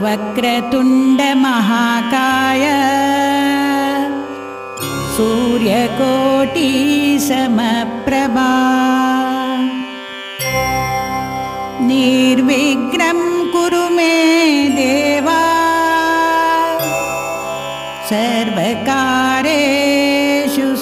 वक्रतुण्डमहाकाय सूर्यकोटिसमप्रभा। निर्विघ्नं कुरु मे देवा। सर्वकारेषु